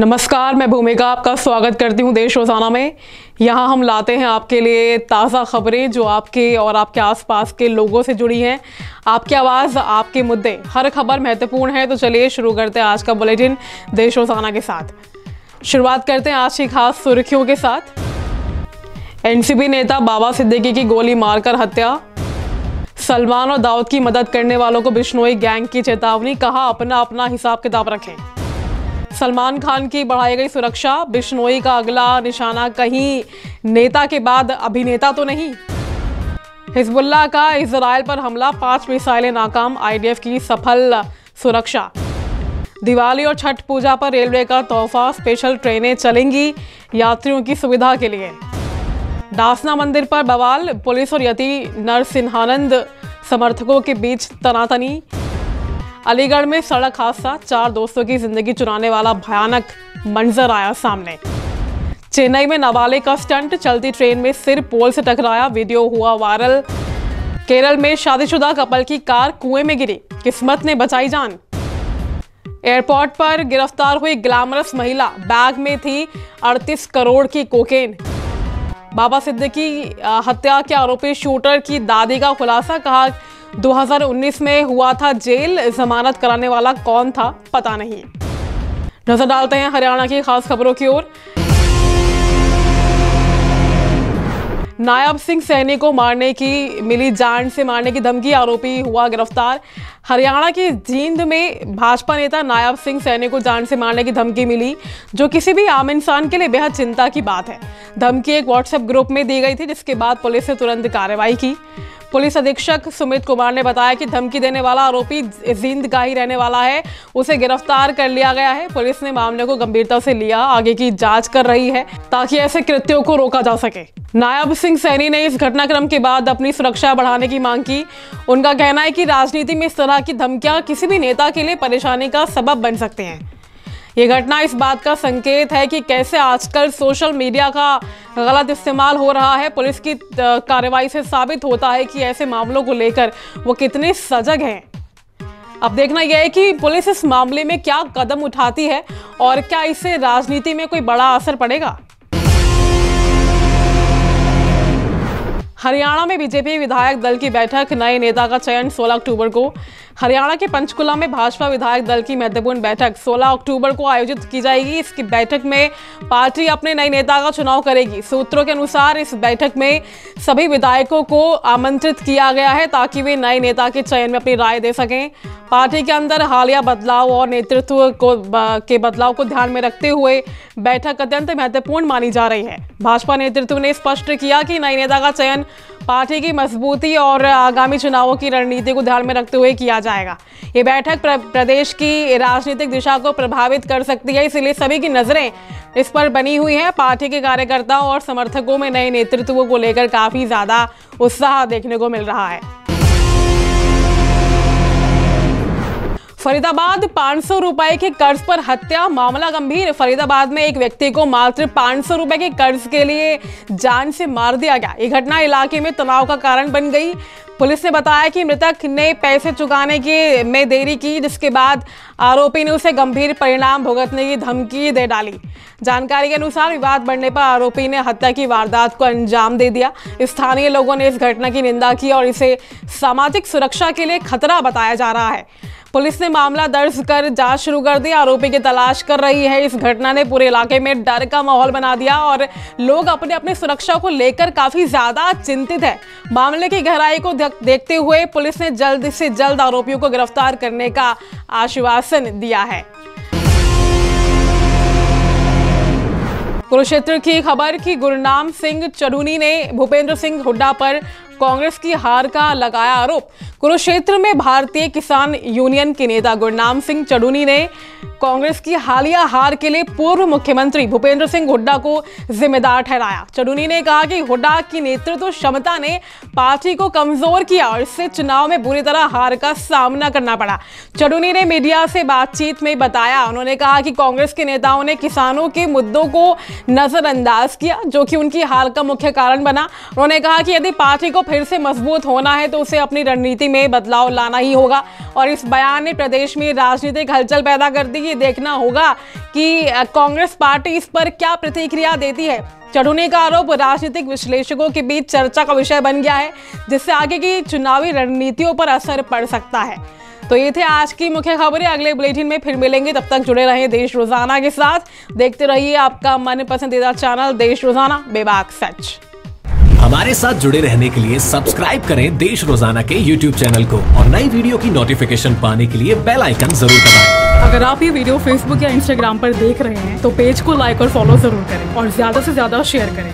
नमस्कार, मैं भूमिका आपका स्वागत करती हूँ देश रोज़ाना में। यहाँ हम लाते हैं आपके लिए ताज़ा खबरें जो आपके और आपके आसपास के लोगों से जुड़ी हैं। आपकी आवाज़, आपके मुद्दे, हर खबर महत्वपूर्ण है तो चलिए शुरू करते हैं आज का बुलेटिन देश रोज़ाना के साथ। शुरुआत करते हैं आज की खास सुर्खियों के साथ। एनसीपी नेता बाबा सिद्दीकी की गोली मारकर हत्या। सलमान और दाऊद की मदद करने वालों को बिश्नोई गैंग की चेतावनी, कहा अपना अपना हिसाब किताब रखें। सलमान खान की बढ़ाई गई सुरक्षा, बिश्नोई का अगला निशाना कहीं नेता के बाद अभिनेता तो नहीं। हिजबुल्ला का इसराइल पर हमला, पाँच मिसाइलें नाकाम, आईडीएफ की सफल सुरक्षा। दिवाली और छठ पूजा पर रेलवे का तोहफा, स्पेशल ट्रेनें चलेंगी यात्रियों की सुविधा के लिए। दासना मंदिर पर बवाल, पुलिस और यति नरसिंहानंद समर्थकों के बीच तनातनी। अलीगढ़ में सड़क हादसा, चार दोस्तों की ज़िंदगी चुराने वाला भयानक मंजर आया सामने। चेन्नई में नाबालिग का स्टंट, चलती ट्रेन में सिर पोल से टकराया, वीडियो हुआ वायरल। केरल में शादीशुदा कपल की कार कुएँ में गिरी, किस्मत ने बचाई जान। एयरपोर्ट पर गिरफ़्तार हुई ग्लैमरस महिला, बैग में थी 38 करोड़ की कोकेन। बाबा सिद्दीकी हत्या के आरोपी शूटर की दादी का खुलासा, कहा 2019 में हुआ था जेल, जमानत कराने वाला कौन था, पता नहीं। नज़र डालते हैं हरियाणा की खास खबरों की ओर। नायब सिंह सैनी को मारने की, मिली जान से मारने की धमकी, आरोपी हुआ गिरफ़्तार। हरियाणा की जींद में भाजपा नेता नायब सिंह सैनी को जान से मारने की धमकी मिली, जो किसी भी आम इंसान के लिए बेहद चिंता की बात है। धमकी एक व्हाट्सएप ग्रुप में दी गई थी, जिसके बाद पुलिस ने तुरंत कार्रवाई की। पुलिस अधीक्षक सुमित कुमार ने बताया कि धमकी देने वाला आरोपी जींद का ही रहने वाला है। उसे गिरफ़्तार कर लिया गया है। पुलिस ने मामले को गंभीरता से लिया, आगे की जाँच कर रही है, ताकि ऐसे कृत्यों को रोका जा सके। नायब सिंह सैनी ने इस घटनाक्रम के बाद अपनी सुरक्षा बढ़ाने की मांग की। उनका कहना है कि राजनीति में इस तरह की धमकियाँ किसी भी नेता के लिए परेशानी का सबब बन सकते हैं। ये घटना इस बात का संकेत है कि कैसे आजकल सोशल मीडिया का गलत इस्तेमाल हो रहा है। पुलिस की कार्रवाई से साबित होता है कि ऐसे मामलों को लेकर वो कितने सजग हैं। अब देखना यह है कि पुलिस इस मामले में क्या कदम उठाती है और क्या इससे राजनीति में कोई बड़ा असर पड़ेगा? हरियाणा में बीजेपी विधायक दल की बैठक, नए नेता का चयन 16 अक्टूबर को। हरियाणा के पंचकुला में भाजपा विधायक दल की महत्वपूर्ण बैठक 16 अक्टूबर को आयोजित की जाएगी। इसकी बैठक में पार्टी अपने नए नेता का चुनाव करेगी। सूत्रों के अनुसार इस बैठक में सभी विधायकों को आमंत्रित किया गया है ताकि वे नए नेता के चयन में अपनी राय दे सकें। पार्टी के अंदर हालिया बदलाव और नेतृत्व को के बदलाव को ध्यान में रखते हुए बैठक अत्यंत महत्वपूर्ण मानी जा रही है। भाजपा नेतृत्व ने स्पष्ट किया कि नए नेता का चयन पार्टी की मजबूती और आगामी चुनावों की रणनीति को ध्यान में रखते हुए किया जाएगा। ये बैठक प्र, प्रदेश की राजनीतिक दिशा को प्रभावित कर सकती है इसलिए सभी की नज़रें इस पर बनी हुई है। पार्टी के कार्यकर्ताओं और समर्थकों में नए नेतृत्व को लेकर काफ़ी ज़्यादा उत्साह देखने को मिल रहा है। फरीदाबाद पाँच सौ रुपए के कर्ज पर हत्या, मामला गंभीर। फरीदाबाद में एक व्यक्ति को मात्र पाँच सौ रुपए के कर्ज के लिए जान से मार दिया गया। ये घटना इलाके में तनाव का कारण बन गई। पुलिस ने बताया कि मृतक ने पैसे चुकाने की में देरी की, जिसके बाद आरोपी ने उसे गंभीर परिणाम भुगतने की धमकी दे डाली। जानकारी के अनुसार विवाद बढ़ने पर आरोपी ने हत्या की वारदात को अंजाम दे दिया। स्थानीय लोगों ने इस घटना की निंदा की और इसे सामाजिक सुरक्षा के लिए खतरा बताया जा रहा है। पुलिस ने मामला दर्ज कर जाँच शुरू कर दी। आरोपी की तलाश कर रही है। इस घटना ने पूरे इलाके में डर का माहौल बना दिया और लोग अपने अपने सुरक्षा को लेकर काफ़ी ज़्यादा चिंतित है। मामले की गहराई को देखते हुए पुलिस ने जल्द से जल्द आरोपियों को गिरफ़्तार करने का आश्वासन दिया है। कुरुक्षेत्र की खबर की गुरनाम सिंह चडूनी ने भूपेंद्र सिंह हुड्डा पर कांग्रेस की हार का लगाया आरोप। कुरुक्षेत्र में भारतीय किसान यूनियन के नेता गुरनाम सिंह चडूनी ने कांग्रेस की हालिया हार के लिए पूर्व मुख्यमंत्री भूपेंद्र सिंह हुड्डा को जिम्मेदार ठहराया। चडूनी ने कहा कि हुड्डा की नेतृत्व क्षमता ने पार्टी को कमज़ोर किया और इससे चुनाव में बुरी तरह हार का सामना करना पड़ा। चडूनी ने मीडिया से बातचीत में बताया। उन्होंने कहा कि कांग्रेस के नेताओं ने किसानों के मुद्दों को नजरअंदाज किया, जो कि उनकी हार का मुख्य कारण बना। उन्होंने कहा कि यदि पार्टी को फिर से मज़बूत होना है तो उसे अपनी रणनीति में बदलाव लाना ही होगा। और इस बयान ने प्रदेश में राजनीतिक हलचल पैदा कर दी। ये देखना होगा कि कांग्रेस पार्टी इस पर क्या प्रतिक्रिया देती है। चढ़ने का आरोप राजनीतिक विश्लेषकों के बीच चर्चा का विषय बन गया है, जिससे आगे की चुनावी रणनीतियों पर असर पड़ सकता है। तो ये थे आज की मुख्य खबरें। अगले बुलेटिन में फिर मिलेंगे। तब तक जुड़े रहे देश रोज़ाना के साथ। देखते रहिए आपका मन पसंदीदा चैनल देश रोज़ाना। बेबाक सच। हमारे साथ जुड़े रहने के लिए सब्सक्राइब करें देश रोज़ाना के यूट्यूब चैनल को और नई वीडियो की नोटिफिकेशन पाने के लिए बेल आइकन ज़रूर दबाएँ। अगर आप ये वीडियो फेसबुक या इंस्टाग्राम पर देख रहे हैं तो पेज को लाइक और फॉलो ज़रूर करें और ज़्यादा से ज़्यादा शेयर करें